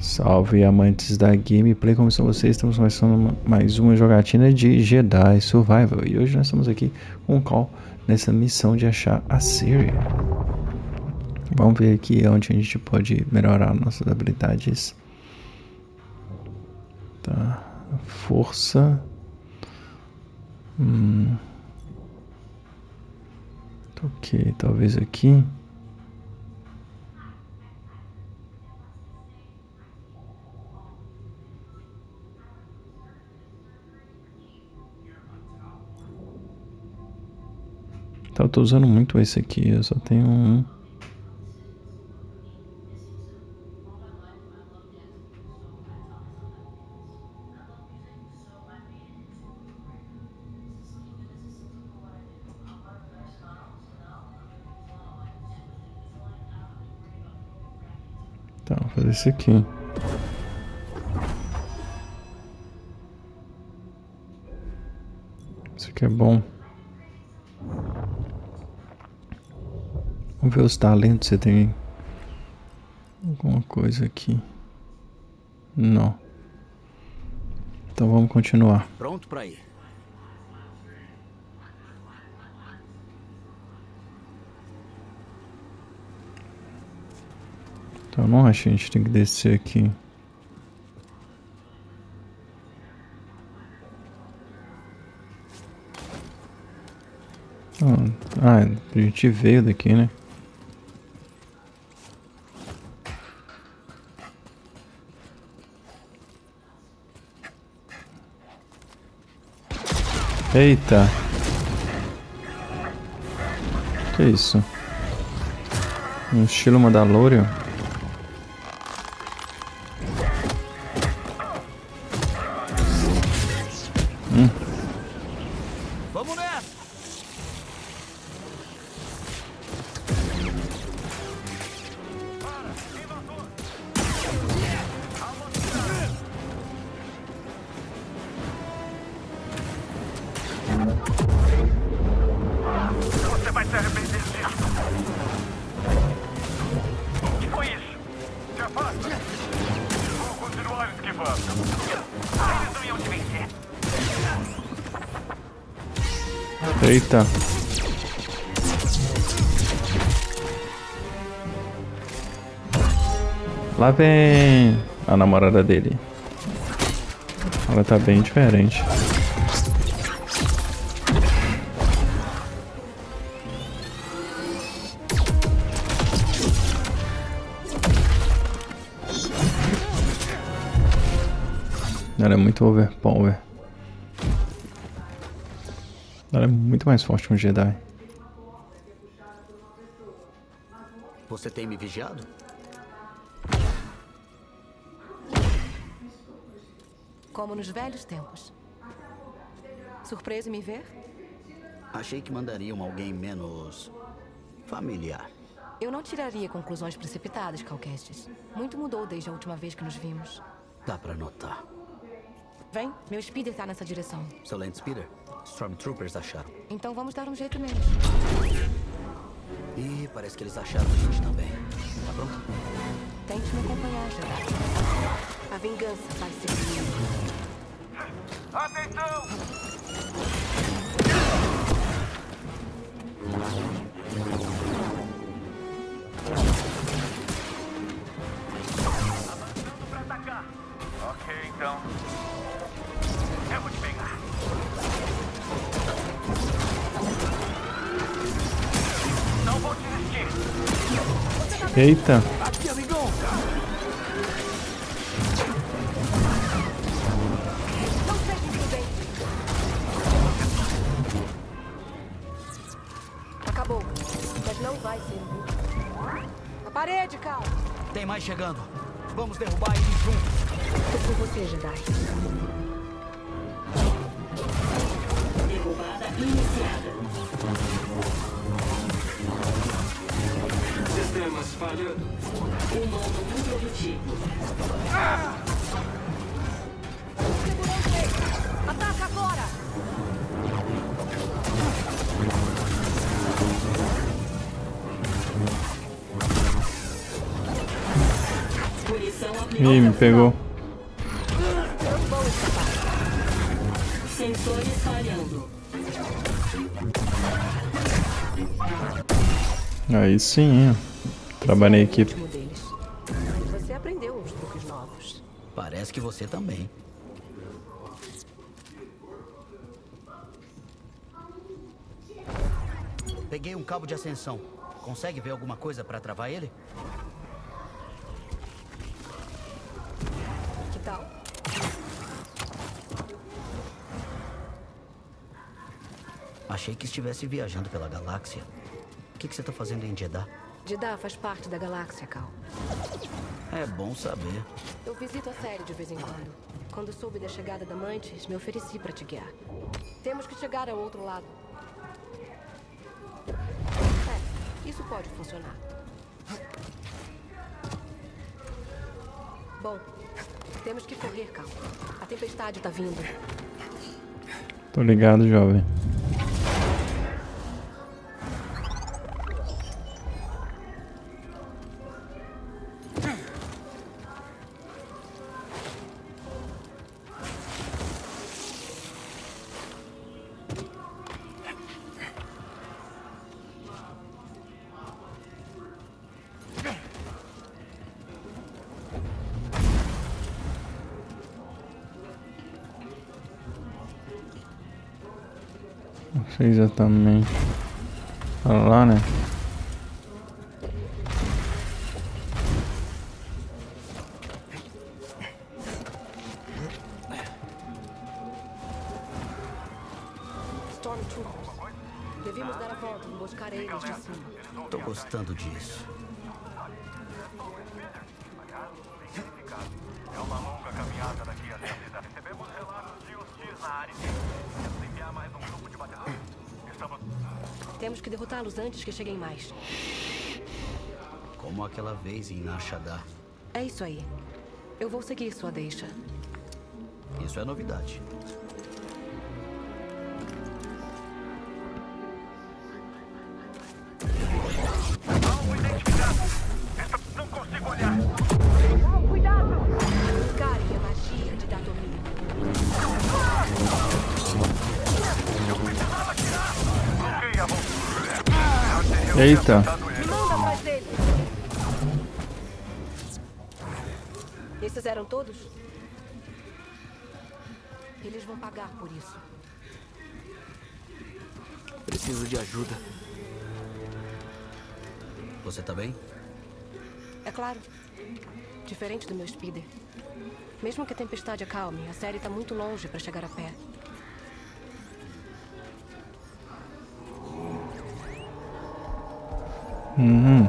Salve amantes da gameplay, como estão vocês? Estamos começando mais uma jogatina de Jedi Survival e hoje nós estamos aqui com o Call nessa missão de achar a Siri. Vamos ver aqui onde a gente pode melhorar nossas habilidades. Tá, força. Hum. Ok, talvez aqui. Então, eu tô usando muito esse aqui, eu só tenho um. Então, vou fazer isso aqui. Isso aqui é bom. Vamos ver os talentos. Você tem alguma coisa aqui? Não. Então vamos continuar. Pronto para ir. Então não acho que a gente tem que descer aqui. Ah, a gente veio daqui, né? Eita. Que isso? Um estilo Mandalorian? A namorada dele. Ela tá bem diferente. Ela é muito overpower. Ela é muito mais forte que um Jedi. Você tem me vigiado? Como nos velhos tempos. Surpreso em me ver? Achei que mandariam alguém menos familiar. Eu não tiraria conclusões precipitadas, Calquestes. Muito mudou desde a última vez que nos vimos. Dá pra notar. Vem, meu speeder tá nessa direção. Seu Land Speeder? Stormtroopers acharam. Então vamos dar um jeito neles. E parece que eles acharam a gente também. Tá pronto? Tente me acompanhar, Jedi. A vingança vai ser minha. Atenção! Avançando pra atacar. Ok, então. Eu vou te pegar. Não vou desistir. Eita. Parede, Cal. Tem mais chegando. Vamos derrubar eles juntos. Tô com você, Jedi. Sistemas falhando. Ataca Ih, me pegou. Sensores falhando. Aí sim, hein? Trabalhei aqui. Você aprendeu uns truques novos. Parece que você também. Peguei um cabo de ascensão. Consegue ver alguma coisa pra travar ele? Achei que estivesse viajando pela galáxia. O que, que você tá fazendo em Jeddah? Jeddah faz parte da galáxia, Cal. É bom saber. Eu visito a série de vez em quando. Quando soube da chegada da Mantis, me ofereci para te guiar. Temos que chegar ao outro lado. É, isso pode funcionar. Bom, temos que correr, Cal. A tempestade tá vindo. Tô ligado, jovem. Sei exatamente. Que cheguem mais. Como aquela vez em Nashadar. É isso aí. Eu vou seguir sua deixa. Isso é novidade. Eita. Me manda atrás dele! Esses eram todos? Eles vão pagar por isso. Preciso de ajuda. Você tá bem? É claro. Diferente do meu speeder. Mesmo que a tempestade acalme, a série tá muito longe para chegar a pé. Uhum.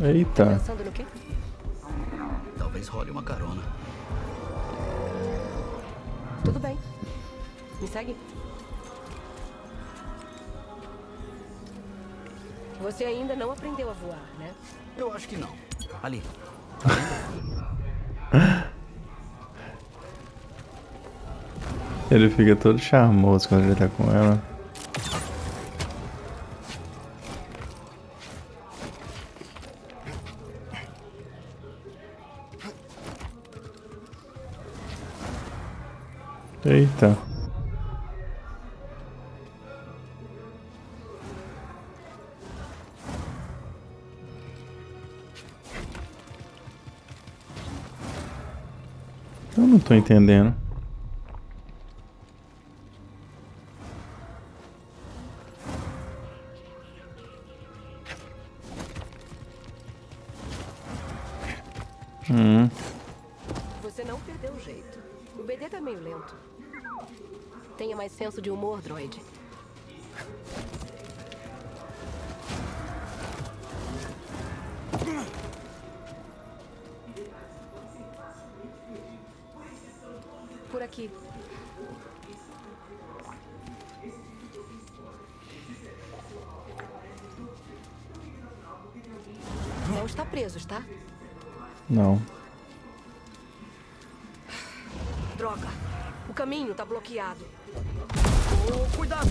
Eita. Pensando no quê? Talvez role uma carona. Tudo bem. Me segue. Você ainda não aprendeu a voar, né? Eu acho que não. Ali. Ele fica todo charmoso quando ele tá com ela. Eita. Eu não tô entendendo. Por aqui. Não está preso, está? não. Droga. O caminho tá bloqueado. Oh, cuidado!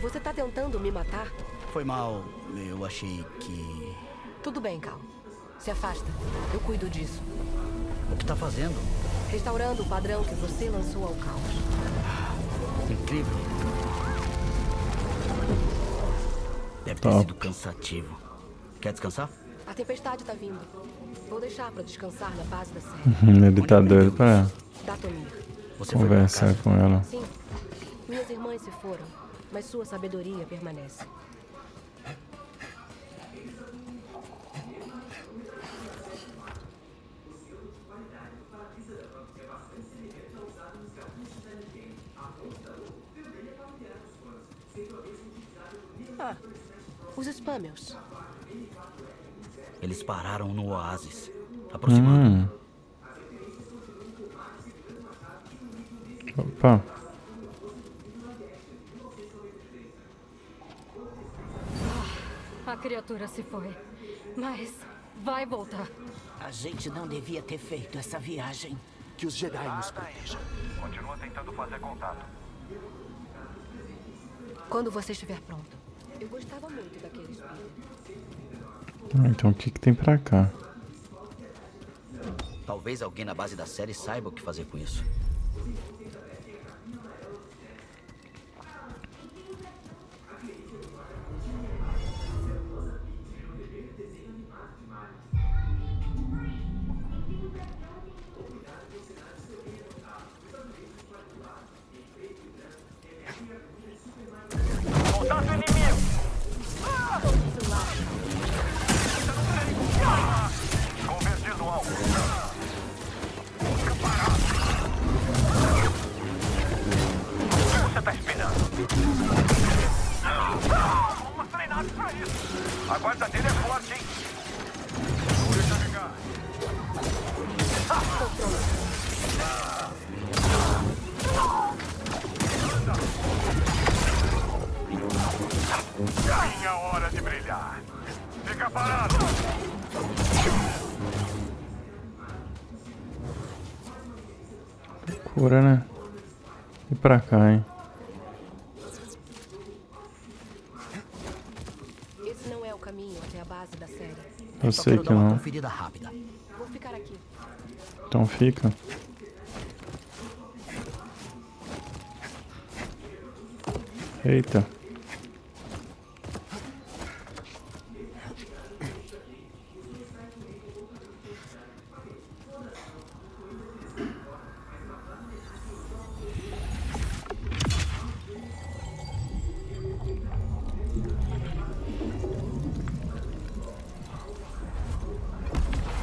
Você tá tentando me matar? Foi mal. Eu achei que. Tudo bem, Cal. Se afasta. Eu cuido disso. O que tá fazendo? Restaurando o padrão que você lançou ao caos. Incrível. Deve ter Top. sido cansativo. Quer descansar? A tempestade tá vindo. Vou deixar pra descansar na base da série. Ele tá doido pra conversar com ela. Sim, minhas irmãs se foram, mas sua sabedoria permanece. Ah, os spammers. Eles pararam no oásis. Aproximando. Hum. Opa. A criatura se foi. Mas vai voltar. A gente não devia ter feito essa viagem. Que os Jedi nos protejam. Continua tentando fazer contato. Quando você estiver pronto. Eu gostava muito daquele espírito. Ah, Então o que que tem pra cá? Talvez alguém na base da série saiba o que fazer com isso. Pra cá, hein? Esse não é o caminho até a base da série. Eu Só sei quero que dar uma não. conferida rápida. Vou ficar aqui. Então fica. Eita.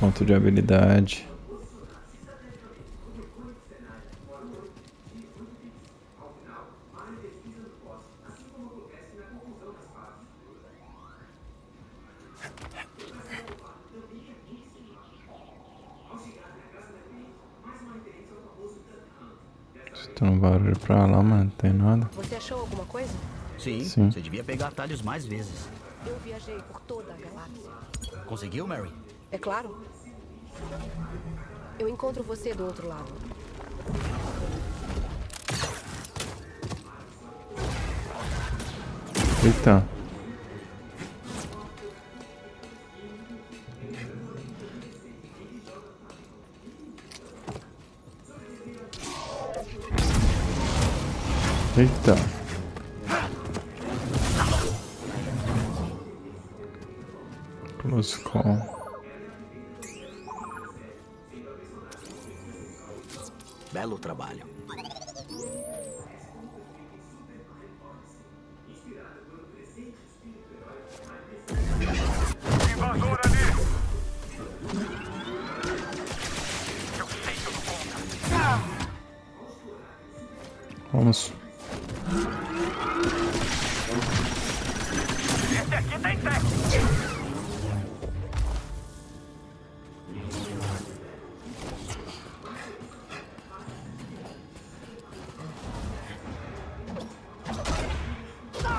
Ponto de habilidade. Estou no barulho pra lá, mano. Não tem nada. Você achou alguma coisa? Sim, Sim. você devia pegar atalhos mais vezes. Eu viajei por toda a galáxia. Conseguiu, Mary? É claro. Eu encontro você do outro lado. Eita. Eita. Close call. Belo trabalho.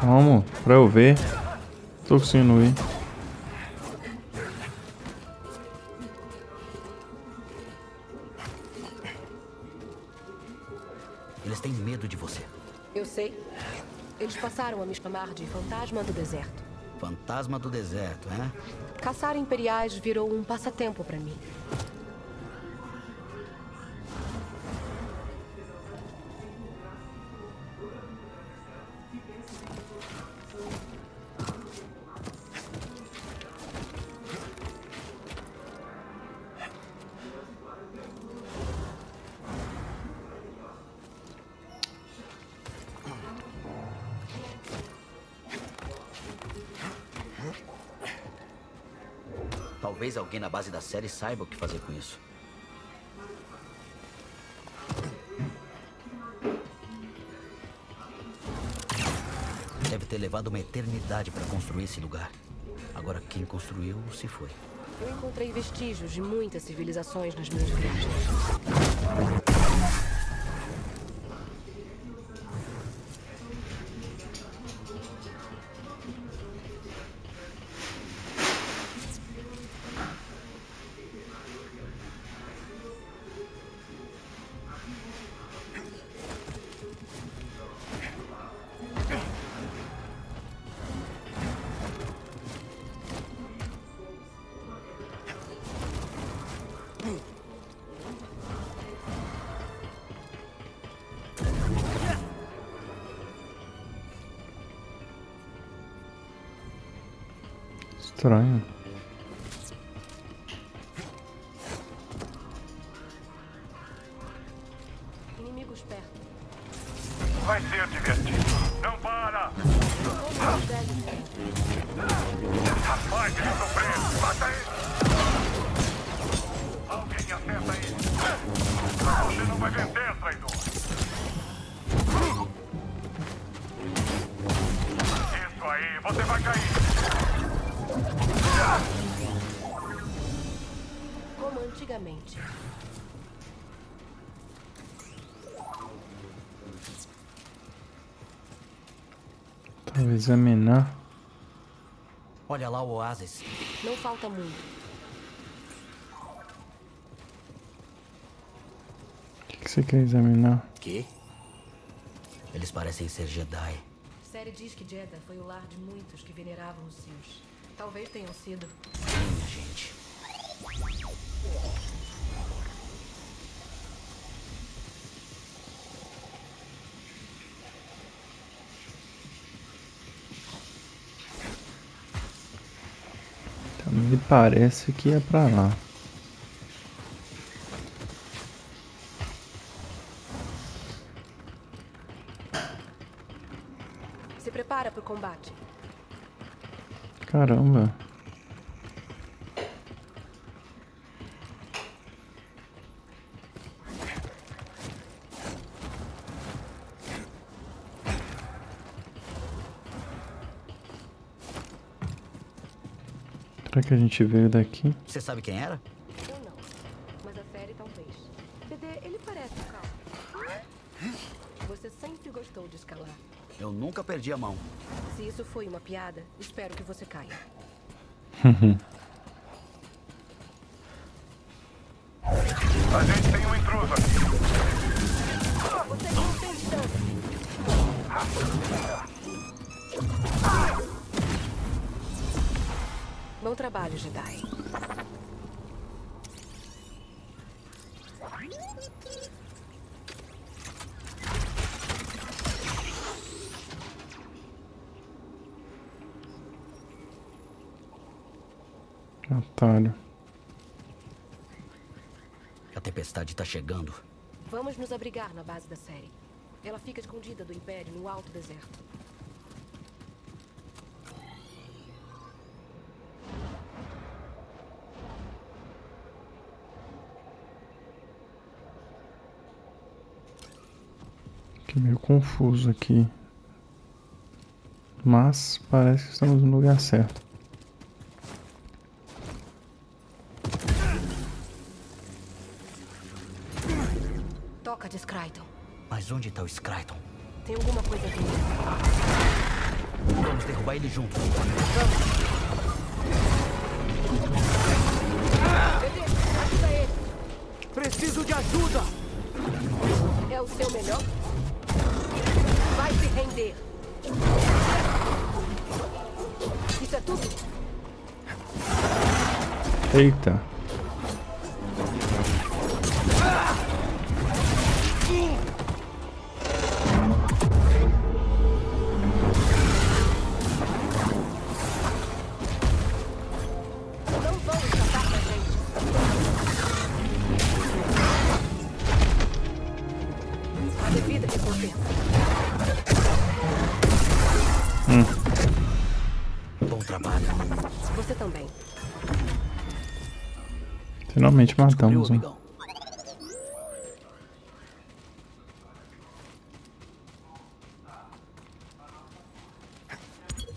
Vamos, pra eu ver. Tô conseguindo ir. Eles têm medo de você. Eu sei. Eles passaram a me chamar de fantasma do deserto. Fantasma do deserto, hein? Caçar imperiais virou um passatempo para mim. Alguém na base da série saiba o que fazer com isso. Deve ter levado uma eternidade para construir esse lugar. Agora quem construiu se foi. Eu encontrei vestígios de muitas civilizações nas minhas viagens. 再来呀。Examinar. Olha lá o oásis. Não falta muito. O que, que você quer examinar? Que? Eles parecem ser Jedi. Série diz que Jeddah foi o lar de muitos que veneravam os seus. Talvez tenham sido. Minha gente. Parece que é pra lá. Se prepara para o combate. Caramba. Que a gente veio daqui? Você sabe quem era? Eu não. Mas a série talvez. CD, ele parece calmo. Você sempre gostou de escalar. Eu nunca perdi a mão. Se isso foi uma piada, espero que você caia. Otário. A tempestade tá chegando. Vamos nos abrigar na base da série. Ela fica escondida do Império no alto deserto. Meio confuso aqui. Mas parece que estamos no lugar certo. Toca de Skryton. Mas onde tá o Skryton? Tem alguma coisa aqui. Vamos derrubar ele juntos. Bebê, ajuda ele. Preciso de ajuda! É o seu melhor? vai se render. Isso é tudo? Eita. Finalmente matamos um. amigão?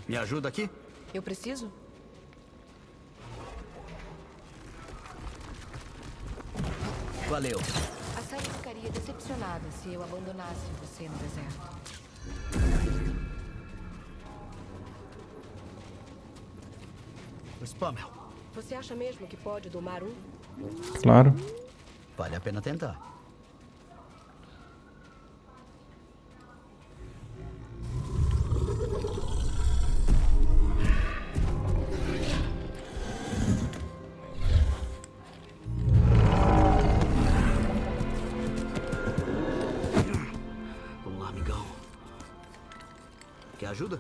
Me ajuda aqui? Eu preciso? Valeu. A Sally ficaria decepcionada se eu abandonasse você no deserto. Spammel. Você acha mesmo que pode domar um? Claro. Vale a pena tentar. Vamos lá, amigão. Quer ajuda?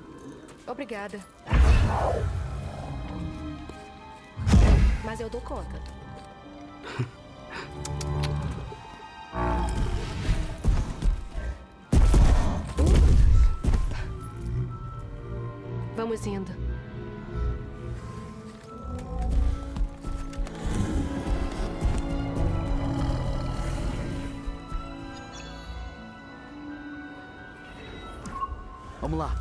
Obrigada. Mas eu dou conta. Vamos indo. Vamos lá.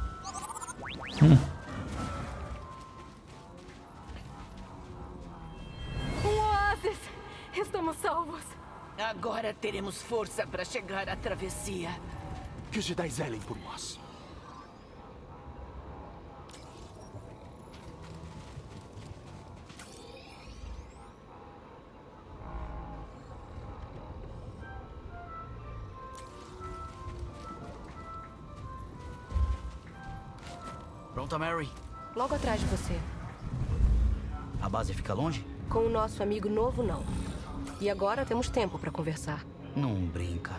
Um oásis! Estamos salvos. Agora teremos força para chegar à travessia. Que os Jedi zelem por nós. Logo atrás de você. A base fica longe? Com o nosso amigo novo, não. E agora temos tempo para conversar. Não brinca.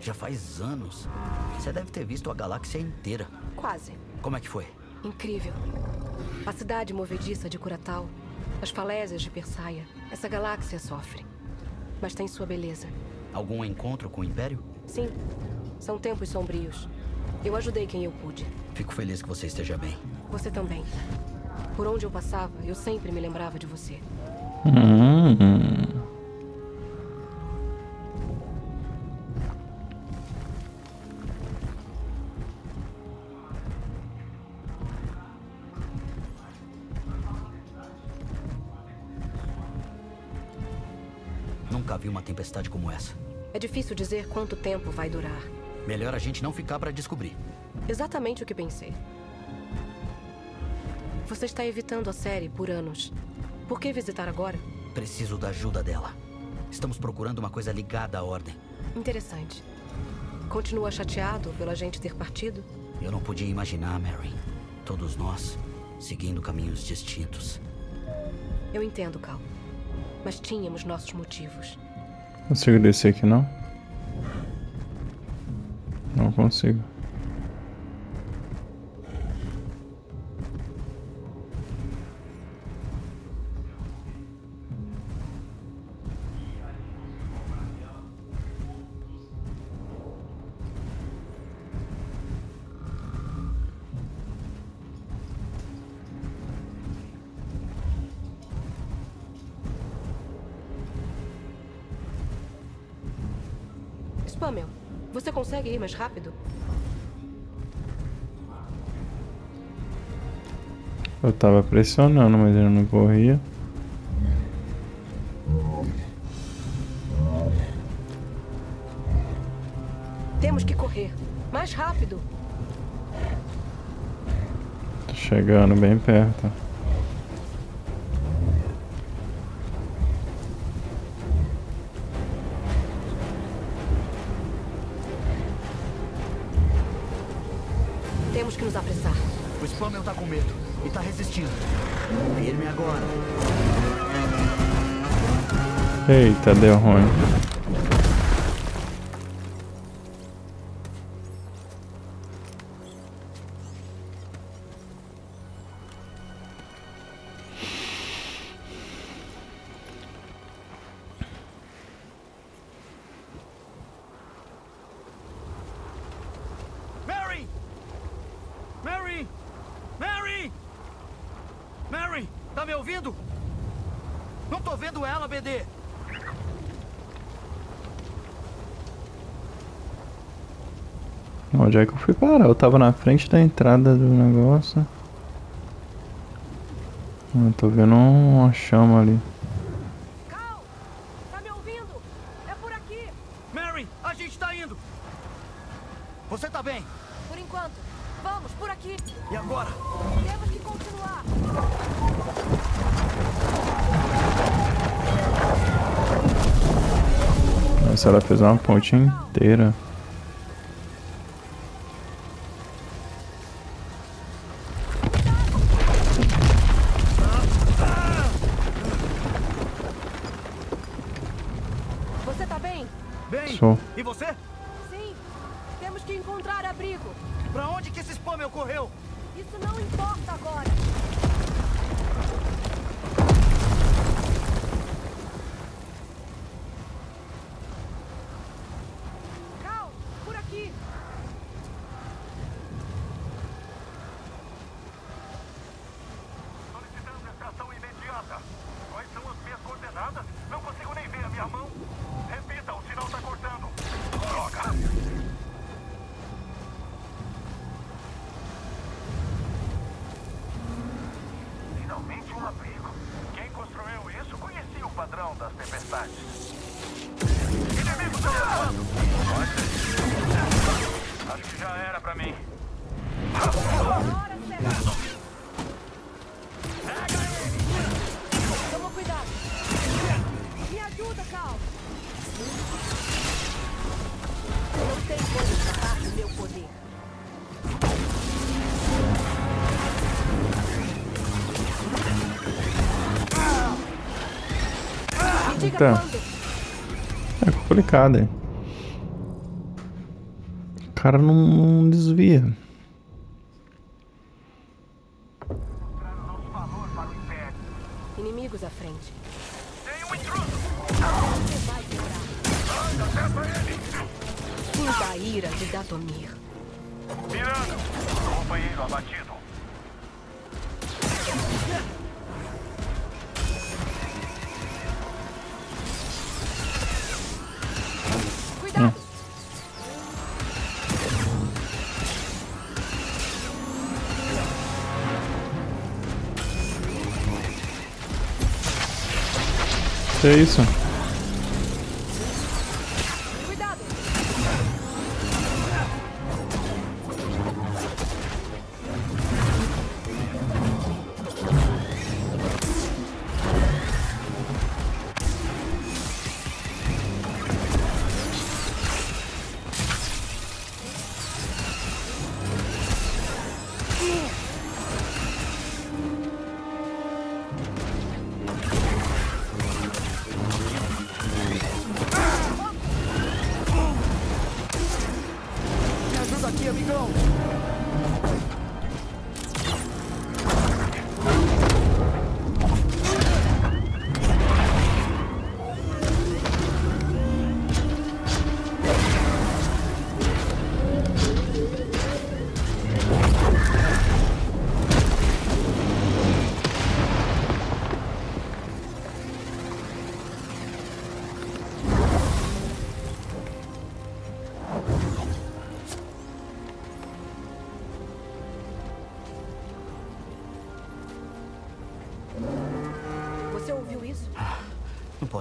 Já faz anos. Você deve ter visto a galáxia inteira. Quase. Como é que foi? Incrível. A cidade movediça de Curatal. As falésias de Persaia. Essa galáxia sofre. Mas tem sua beleza. Algum encontro com o Império? Sim, são tempos sombrios. Eu ajudei quem eu pude. Fico feliz que você esteja bem. Você também. Por onde eu passava, eu sempre me lembrava de você. Hum. Nunca vi uma tempestade como essa. É difícil dizer quanto tempo vai durar. Melhor a gente não ficar pra descobrir. Exatamente o que pensei. Você está evitando a série por anos. Por que visitar agora? Preciso da ajuda dela. Estamos procurando uma coisa ligada à ordem. Interessante. Continua chateado pela gente ter partido? Eu não podia imaginar, Mary. Todos nós seguindo caminhos distintos. Eu entendo, Cal. Mas tínhamos nossos motivos. Consigo descer aqui não? Não consigo. Eu tava pressionando, mas ele não corria. Temos que correr. Mais rápido. Tô chegando bem perto. Ei, Firme agora. Eita, deu ruim. Onde é que eu fui parar? Eu tava na frente da entrada do negócio. Eu tô vendo uma chama ali. Cal! Tá me ouvindo? É por aqui! Mary, a gente tá indo. Você tá bem? Por enquanto. Vamos, por aqui! E agora? Temos que continuar! Nossa, ela fez uma ponte inteira. Tá. quando. É complicado, hein? O cara não, não desvia. Nosso valor para o Império. Inimigos à frente. Tem um intruso! Acerta ele! Fim da ira de Datomir. Mirando! Companheiro abatido. É isso?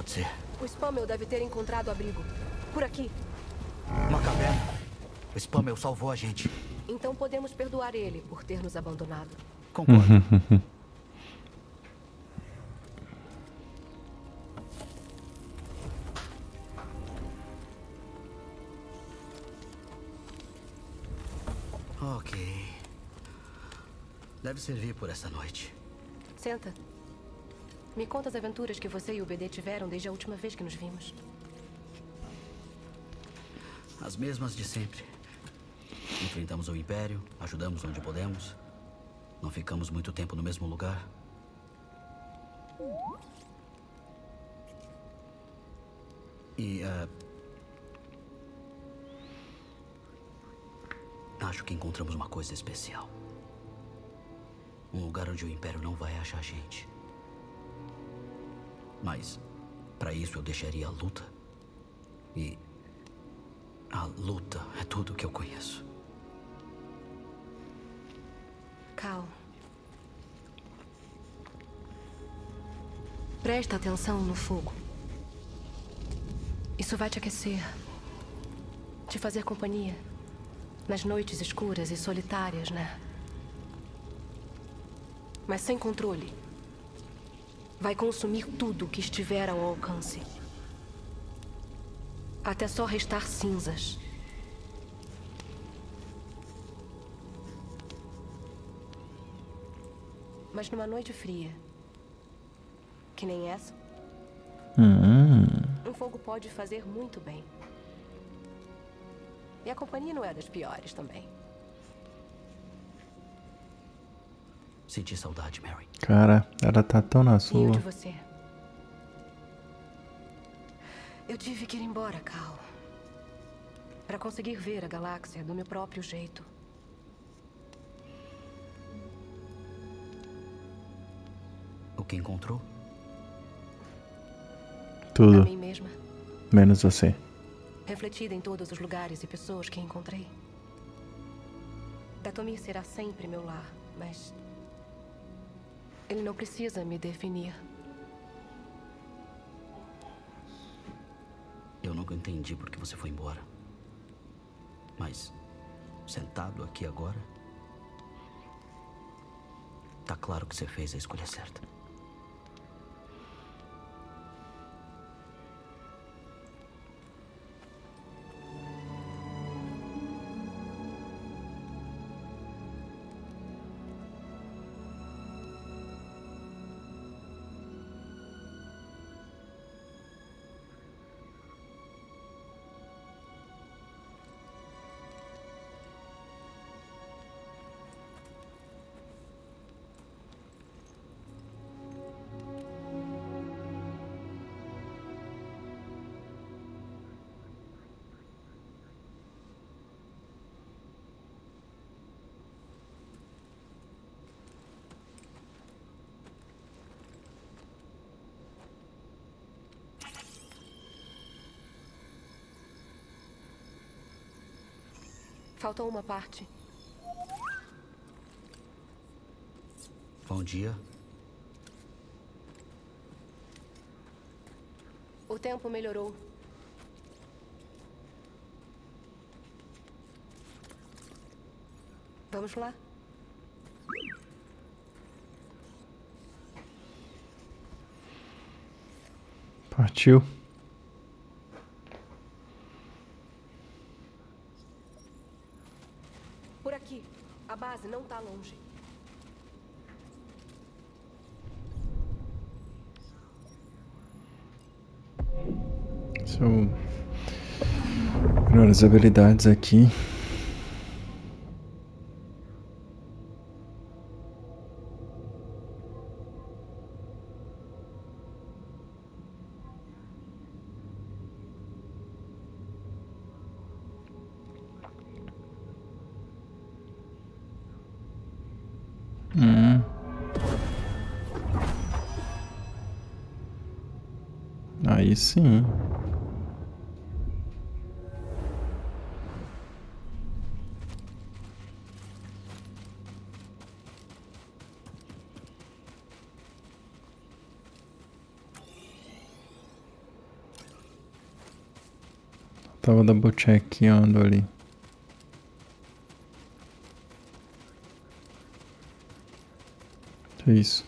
Pode ser. O Spammel deve ter encontrado abrigo. Por aqui. Uma caverna. O Spammel salvou a gente. Então podemos perdoar ele por ter nos abandonado. Concordo. ok. Deve servir por essa noite. Senta. Me conta as aventuras que você e o BD tiveram desde a última vez que nos vimos. As mesmas de sempre. Enfrentamos o Império, ajudamos onde podemos. Não ficamos muito tempo no mesmo lugar. E. eh, acho que encontramos uma coisa especial. Um lugar onde o Império não vai achar a gente. Mas, para isso, eu deixaria a luta. E. A luta é tudo que eu conheço. Cal. Presta atenção no fogo. Isso vai te aquecer. Te fazer companhia. Nas noites escuras e solitárias, né? Mas sem controle. Vai consumir tudo que estiver ao alcance. Até só restar cinzas. Mas numa noite fria, que nem essa, Hum, um fogo pode fazer muito bem. E a companhia não é das piores também. Senti saudade, Mary. cara, ela tá tão na E eu sua. de você. Eu tive que ir embora, Cal. Para conseguir ver a galáxia do meu próprio jeito. O que encontrou? A Tudo, mim mesma. menos você. Refletida em todos os lugares e pessoas que encontrei. Datomir será sempre meu lar, mas. Ele não precisa me definir. Eu nunca entendi por que você foi embora. Mas, sentado aqui agora, tá claro que você fez a escolha certa. Faltou uma parte. Bom dia. O tempo melhorou. Vamos lá? Partiu. Por aqui. A longe. Melhores habilidades aqui. Checkeando ali. Que isso?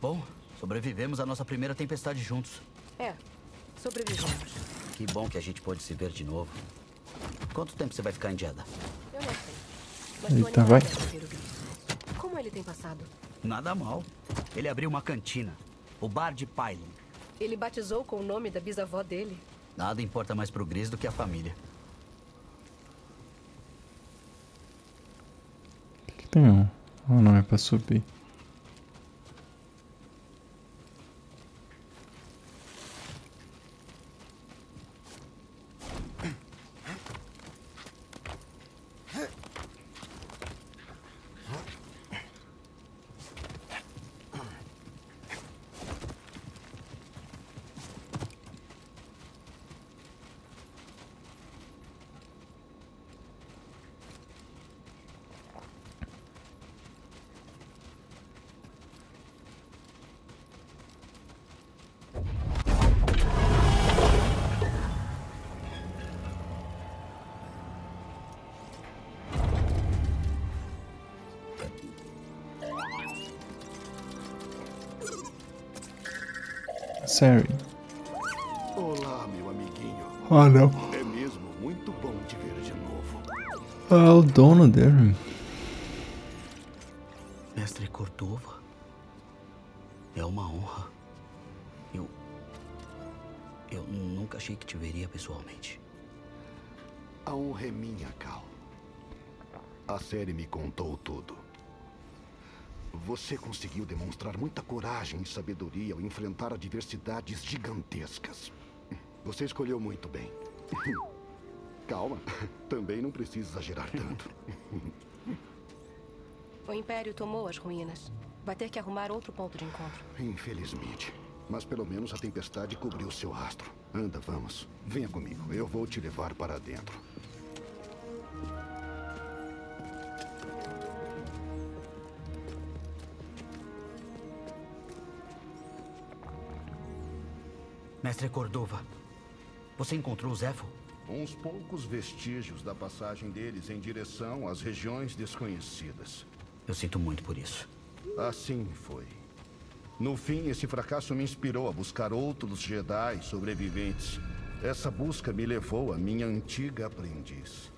Bom, sobrevivemos à nossa primeira tempestade juntos. É, sobrevivemos. Que bom que a gente pôde se ver de novo. Quanto tempo você vai ficar em Jeddah? Eu não sei. Mas Eita, vai. Como é ele tem passado? Nada mal. Ele abriu uma cantina. O Bar de Pylon. Ele batizou com o nome da bisavó dele. Nada importa mais pro Gris do que a família. O que tem um? Oh não, é pra subir. Ah não. É mesmo muito bom te ver de novo. Ah, o dono dele. Mestre Cordova? É uma honra. Eu. Eu nunca achei que te veria pessoalmente. A honra é minha, Cal. A série me contou tudo. Você conseguiu demonstrar muita coragem e sabedoria ao enfrentar adversidades gigantescas. Você escolheu muito bem. Calma, também não precisa exagerar tanto. O Império tomou as ruínas. Vai ter que arrumar outro ponto de encontro. Infelizmente. Mas pelo menos a tempestade cobriu seu rastro. Anda, vamos. Venha comigo. Eu vou te levar para dentro. Mestre Cordova, você encontrou o Zefo? Uns poucos vestígios da passagem deles em direção às regiões desconhecidas. Eu sinto muito por isso. Assim foi. No fim, esse fracasso me inspirou a buscar outros Jedi sobreviventes. Essa busca me levou à minha antiga aprendiz.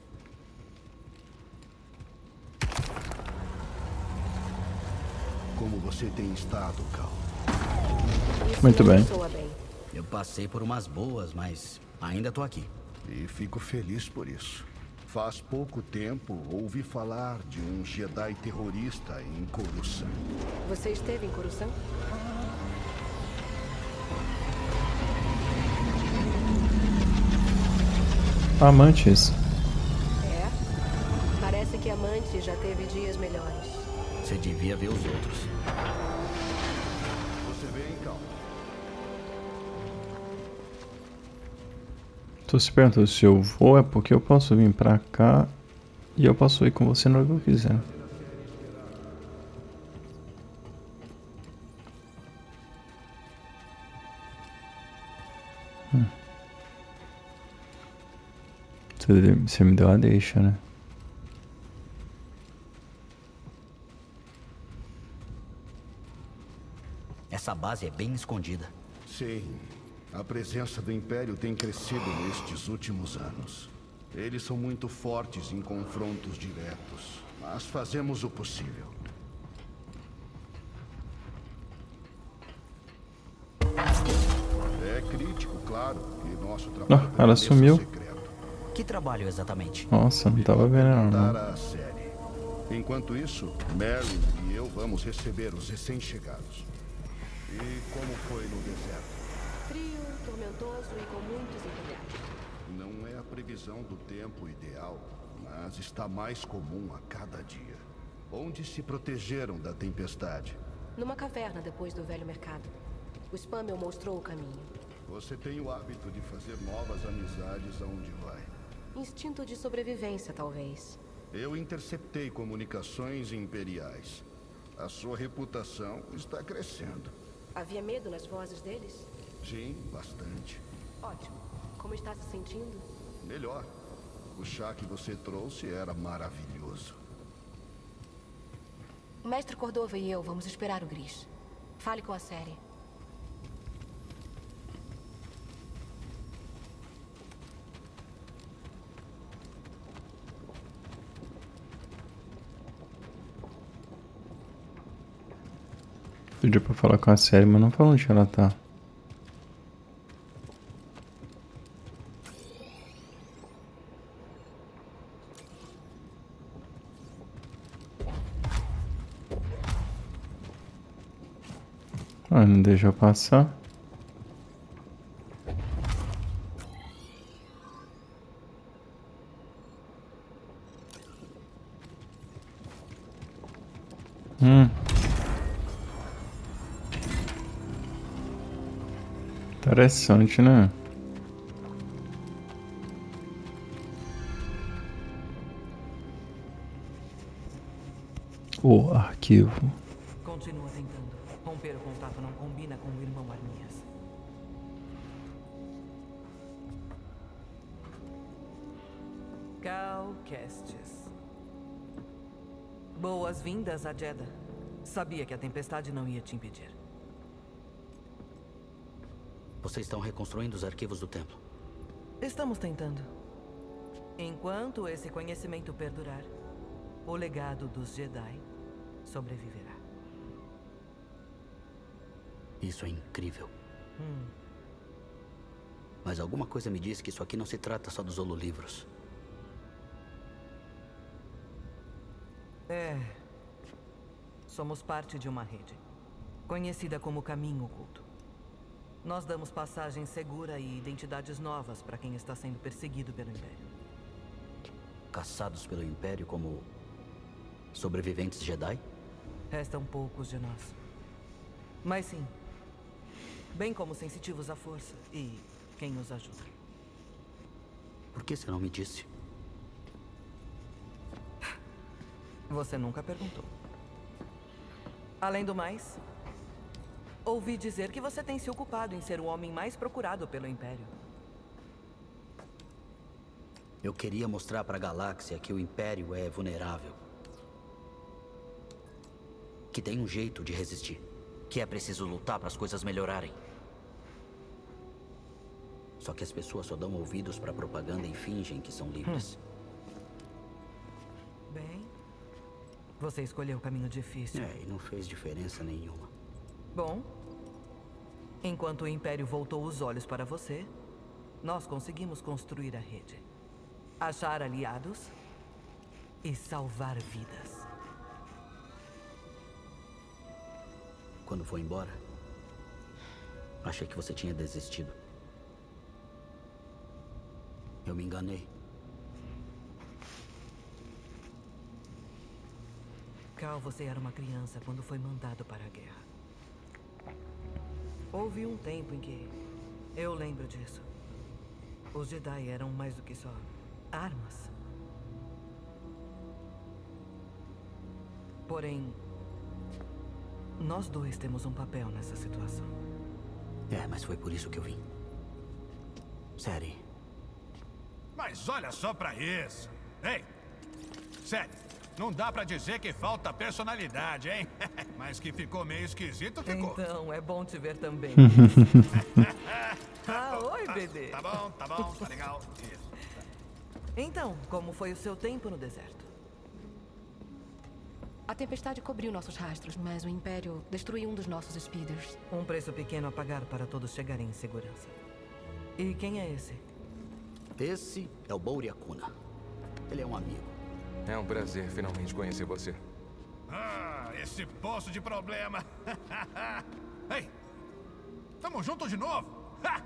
Como você tem estado, Cal? Muito bem. Eu passei por umas boas, mas ainda tô aqui. E fico feliz por isso. Faz pouco tempo ouvi falar de um Jedi terrorista em Coruscant. Você esteve em Coruscant? Amantes. É. Parece que Amante já teve dias melhores. Você devia ver os outros. Você vem, Cal? Tô se perguntando se eu vou, é porque eu posso vir pra cá e eu posso ir com você na hora que eu quiser. Hum. Você, você me deu a deixa, né? Essa base é bem escondida. Sim. A presença do Império tem crescido nestes últimos anos. Eles são muito fortes em confrontos diretos, mas fazemos o possível. É crítico, claro, que nosso trabalho ela permaneça sumiu. secreto. Que trabalho exatamente? Nossa, não tava vendo ela não. Série. Enquanto isso, Mary e eu vamos receber os recém-chegados. E como foi no deserto? Frio, tormentoso e com muitos empilhados. Não é a previsão do tempo ideal, mas está mais comum a cada dia. Onde se protegeram da tempestade? Numa caverna depois do velho mercado. O Spammel mostrou o caminho. Você tem o hábito de fazer novas amizades aonde vai. Instinto de sobrevivência, talvez. Eu interceptei comunicações imperiais. A sua reputação está crescendo. Havia medo nas vozes deles? Sim, bastante. Ótimo. Como está se sentindo? Melhor. O chá que você trouxe era maravilhoso. O mestre Cordova e eu vamos esperar o Gris. Fale com a série. Pediu pra falar com a série, mas não falou onde ela tá. Não deixa passar. Hum. Interessante, né? O arquivo. Continua tentando. Romper o contato não combina com o irmão Armias. Cal Kestis. Boas-vindas a Jeddah. Sabia que a tempestade não ia te impedir. Vocês estão reconstruindo os arquivos do templo. Estamos tentando. Enquanto esse conhecimento perdurar, o legado dos Jedi sobreviverá. Isso é incrível. Hum. Mas alguma coisa me diz que isso aqui não se trata só dos hololivros. É. Somos parte de uma rede, conhecida como Caminho Oculto. Nós damos passagem segura e identidades novas para quem está sendo perseguido pelo Império. Caçados pelo Império como sobreviventes Jedi? Restam poucos de nós. Mas sim. Bem como sensitivos à força e quem nos ajuda. Por que você não me disse? Você nunca perguntou. Além do mais, ouvi dizer que você tem se ocupado em ser o homem mais procurado pelo Império. Eu queria mostrar para a galáxia que o Império é vulnerável. Que tem um jeito de resistir. Que é preciso lutar para as coisas melhorarem. Só que as pessoas só dão ouvidos para propaganda e fingem que são livres. Bem, você escolheu o caminho difícil. É, e não fez diferença nenhuma. Bom, enquanto o Império voltou os olhos para você, nós conseguimos construir a rede. Achar aliados e salvar vidas. Quando foi embora, achei que você tinha desistido. Eu me enganei. Cal, você era uma criança quando foi mandado para a guerra. Houve um tempo em que eu lembro disso. Os Jedi eram mais do que só armas. Porém, nós dois temos um papel nessa situação. É, mas foi por isso que eu vim. Sério. Mas olha só pra isso. Ei, sério, não dá pra dizer que falta personalidade, hein? Mas que ficou meio esquisito, ficou. Então, é bom te ver também. ah, oi, bebê. Tá bom, tá bom, tá legal. Isso. Então, como foi o seu tempo no deserto? A tempestade cobriu nossos rastros, mas o Império destruiu um dos nossos speeders. Um preço pequeno a pagar para todos chegarem em segurança. E quem é esse? Esse é o Bouriacuna. Ele é um amigo. É um prazer finalmente conhecer você. Ah, esse poço de problema. Ei, tamo juntos de novo? Ha!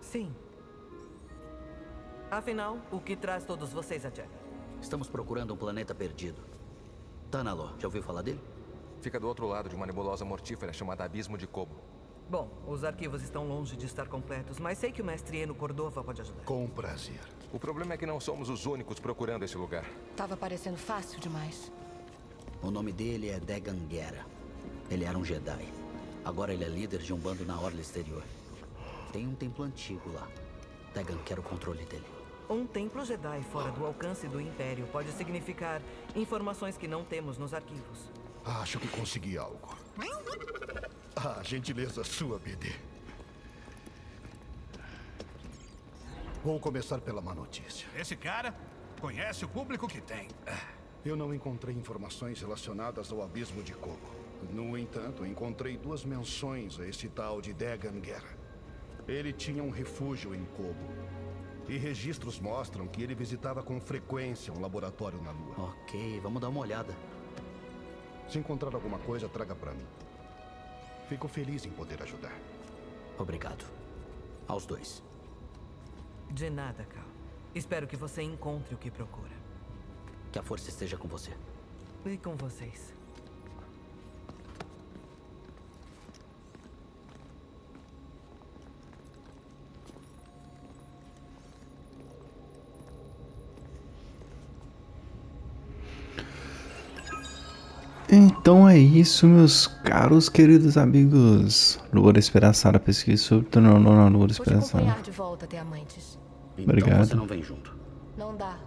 Sim. Afinal, o que traz todos vocês a Jack? Estamos procurando um planeta perdido. Tanalor, já ouviu falar dele? Fica do outro lado de uma nebulosa mortífera chamada Abismo de Kobo. Bom, os arquivos estão longe de estar completos, mas sei que o mestre Eno Cordova pode ajudar. Com prazer. O problema é que não somos os únicos procurando esse lugar. Tava parecendo fácil demais. O nome dele é Dagan Guerra. Ele era um Jedi. Agora ele é líder de um bando na orla exterior. Tem um templo antigo lá. Dagan quer o controle dele. Um templo Jedi fora do alcance do Império pode significar informações que não temos nos arquivos. Acho que consegui algo. Ah, gentileza sua, BD. Vou começar pela má notícia. Esse cara conhece o público que tem. Eu não encontrei informações relacionadas ao abismo de Coco. No entanto, encontrei duas menções a esse tal de Dagan Guerra. Ele tinha um refúgio em Kobo. E registros mostram que ele visitava com frequência um laboratório na Lua. Ok, vamos dar uma olhada. Se encontrar alguma coisa, traga para mim. Fico feliz em poder ajudar. Obrigado. Aos dois. De nada, Cal. Espero que você encontre o que procura. Que a força esteja com você. E com vocês. Então é isso, meus caros queridos amigos. Lua Esperançada, pesquisa sobre tornou na Lua Esperançada. acompanhar de volta até Amantes. Obrigado. Então você não vem junto. Não dá.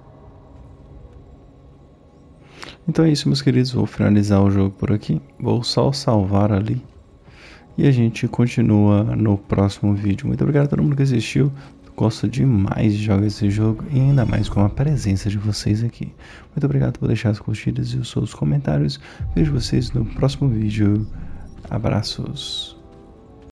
Então é isso, meus queridos. Vou finalizar o jogo por aqui. Vou só salvar ali. E a gente continua no próximo vídeo. Muito obrigado a todo mundo que assistiu. Gosto demais de jogar esse jogo e ainda mais com a presença de vocês aqui. Muito obrigado por deixar as curtidas e os seus comentários. Vejo vocês no próximo vídeo. Abraços.